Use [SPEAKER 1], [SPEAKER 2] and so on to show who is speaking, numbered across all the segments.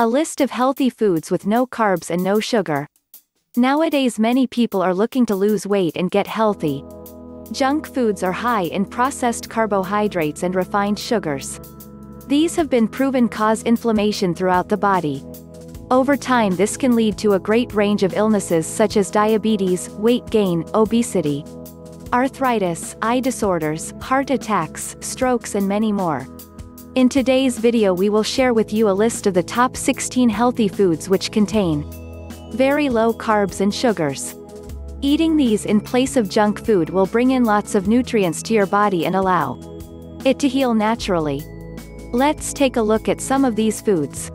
[SPEAKER 1] A list of healthy foods with no carbs and no sugar. Nowadays many people are looking to lose weight and get healthy. Junk foods are high in processed carbohydrates and refined sugars. These have been proven cause inflammation throughout the body. Over time this can lead to a great range of illnesses such as diabetes, weight gain, obesity, arthritis, eye disorders, heart attacks, strokes and many more. In today's video we will share with you a list of the top 16 healthy foods which contain very low carbs and sugars. Eating these in place of junk food will bring in lots of nutrients to your body and allow it to heal naturally. Let's take a look at some of these foods.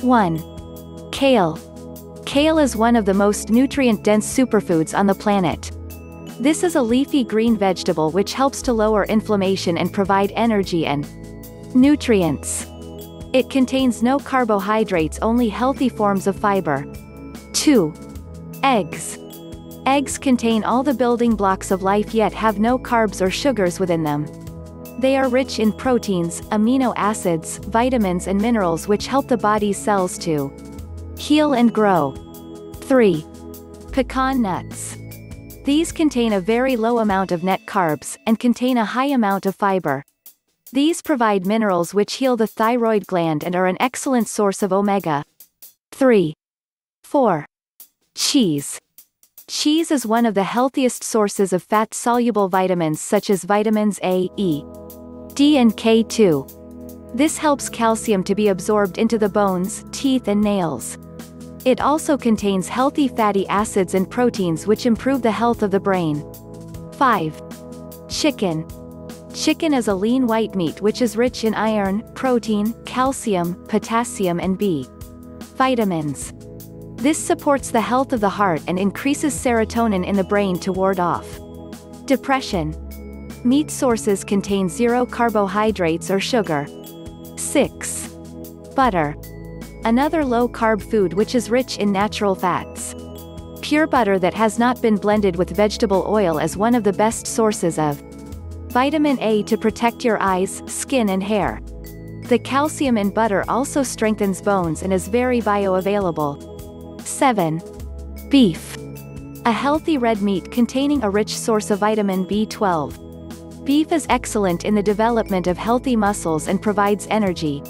[SPEAKER 1] 1. Kale. Kale is one of the most nutrient-dense superfoods on the planet. This is a leafy green vegetable which helps to lower inflammation and provide energy and nutrients. It contains no carbohydrates only healthy forms of fiber. 2. Eggs. Eggs contain all the building blocks of life yet have no carbs or sugars within them. They are rich in proteins, amino acids, vitamins and minerals which help the body's cells to heal and grow. 3. Pecan nuts. These contain a very low amount of net carbs, and contain a high amount of fiber. These provide minerals which heal the thyroid gland and are an excellent source of omega. 3. 4. Cheese. Cheese is one of the healthiest sources of fat-soluble vitamins such as vitamins A, E, D and K2. This helps calcium to be absorbed into the bones, teeth and nails. It also contains healthy fatty acids and proteins which improve the health of the brain. 5. Chicken. Chicken is a lean white meat which is rich in iron, protein, calcium, potassium and B. Vitamins. This supports the health of the heart and increases serotonin in the brain to ward off depression. Meat sources contain zero carbohydrates or sugar. 6. Butter. Another low-carb food which is rich in natural fats. Pure butter that has not been blended with vegetable oil is one of the best sources of vitamin A to protect your eyes, skin and hair. The calcium in butter also strengthens bones and is very bioavailable. 7. Beef. A healthy red meat containing a rich source of vitamin B12. Beef is excellent in the development of healthy muscles and provides energy.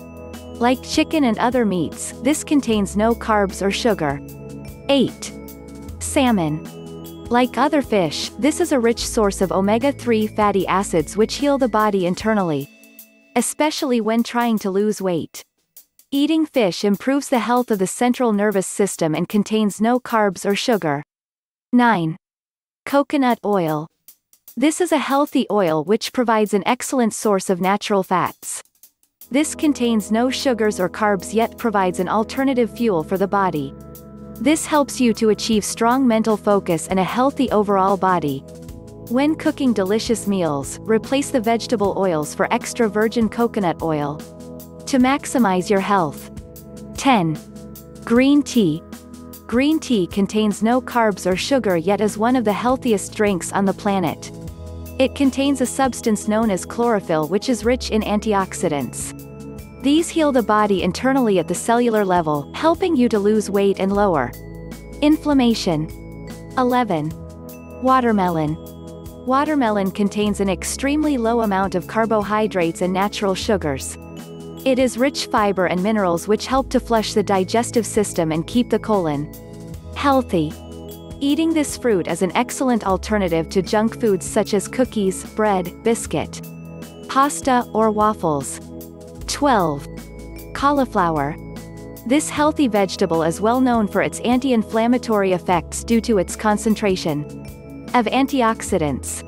[SPEAKER 1] Like chicken and other meats, this contains no carbs or sugar. 8. Salmon. Like other fish, this is a rich source of omega-3 fatty acids which heal the body internally. Especially when trying to lose weight. Eating fish improves the health of the central nervous system and contains no carbs or sugar. 9. Coconut oil. This is a healthy oil which provides an excellent source of natural fats. This contains no sugars or carbs yet provides an alternative fuel for the body. This helps you to achieve strong mental focus and a healthy overall body. When cooking delicious meals, replace the vegetable oils for extra virgin coconut oil. To maximize your health. 10. Green tea. Green tea contains no carbs or sugar yet is one of the healthiest drinks on the planet. It contains a substance known as chlorophyll which is rich in antioxidants. These heal the body internally at the cellular level, helping you to lose weight and lower inflammation. 11. Watermelon. Watermelon contains an extremely low amount of carbohydrates and natural sugars. It is rich fiber and minerals which help to flush the digestive system and keep the colon healthy. Eating this fruit is an excellent alternative to junk foods such as cookies, bread, biscuit, pasta, or waffles. 12. Cauliflower. This healthy vegetable is well known for its anti-inflammatory effects due to its concentration of antioxidants.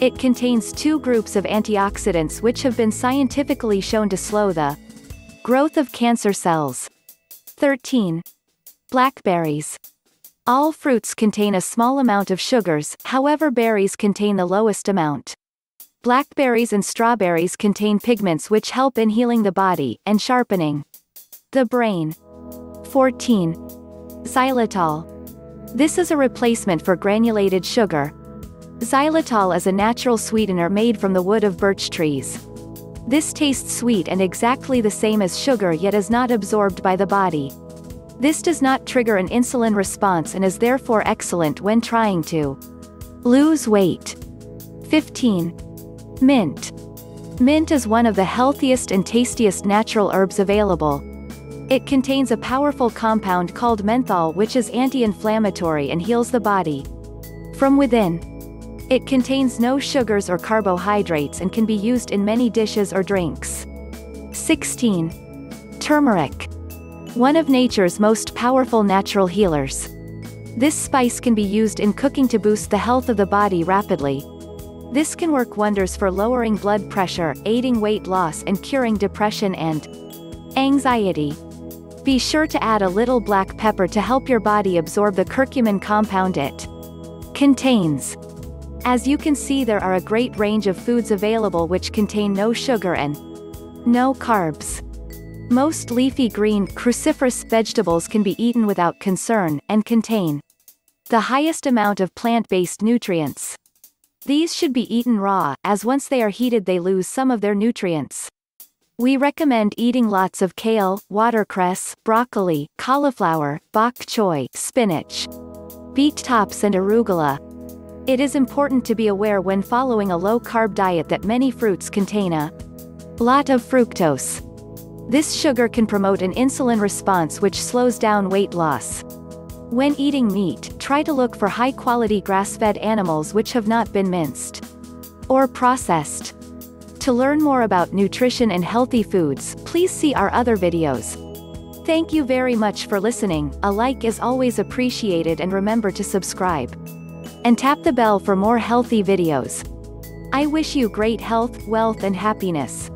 [SPEAKER 1] It contains two groups of antioxidants which have been scientifically shown to slow the growth of cancer cells. 13. Blackberries. All fruits contain a small amount of sugars, however berries contain the lowest amount. Blackberries and strawberries contain pigments which help in healing the body, and sharpening the brain. 14. Xylitol. This is a replacement for granulated sugar. Xylitol is a natural sweetener made from the wood of birch trees. This tastes sweet and exactly the same as sugar yet is not absorbed by the body. This does not trigger an insulin response and is therefore excellent when trying to lose weight. 15. Mint. Mint is one of the healthiest and tastiest natural herbs available. It contains a powerful compound called menthol which is anti-inflammatory and heals the body. From within. It contains no sugars or carbohydrates and can be used in many dishes or drinks. 16. Turmeric. One of nature's most powerful natural healers. This spice can be used in cooking to boost the health of the body rapidly. This can work wonders for lowering blood pressure, aiding weight loss and curing depression and anxiety. Be sure to add a little black pepper to help your body absorb the curcumin compound it contains. As you can see there are a great range of foods available which contain no sugar and no carbs. Most leafy green, cruciferous vegetables can be eaten without concern, and contain the highest amount of plant-based nutrients. These should be eaten raw, as once they are heated they lose some of their nutrients. We recommend eating lots of kale, watercress, broccoli, cauliflower, bok choy, spinach, beet tops and arugula. It is important to be aware when following a low-carb diet that many fruits contain a lot of fructose. This sugar can promote an insulin response which slows down weight loss. When eating meat, try to look for high-quality grass-fed animals which have not been minced or processed. To learn more about nutrition and healthy foods, please see our other videos. Thank you very much for listening, a like is always appreciated and remember to subscribe. And tap the bell for more healthy videos. I wish you great health, wealth and happiness.